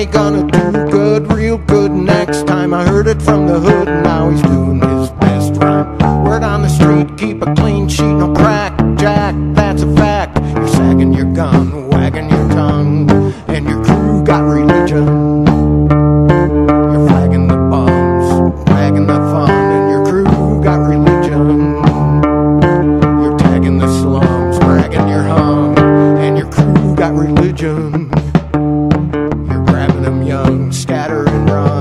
Johnny gonna do good, real good next time. I heard it from the hood, now he's doing his best rhyme. Word on the street, keep a clean sheet, no crack, Jack, that's a fact. You're sagging your gun, wagging your tongue, and your crew got religion. You're flagging the the fun, and your crew got religion. You're tagging the slums, bragging your hum, and your crew got religion. Young, scatter and run,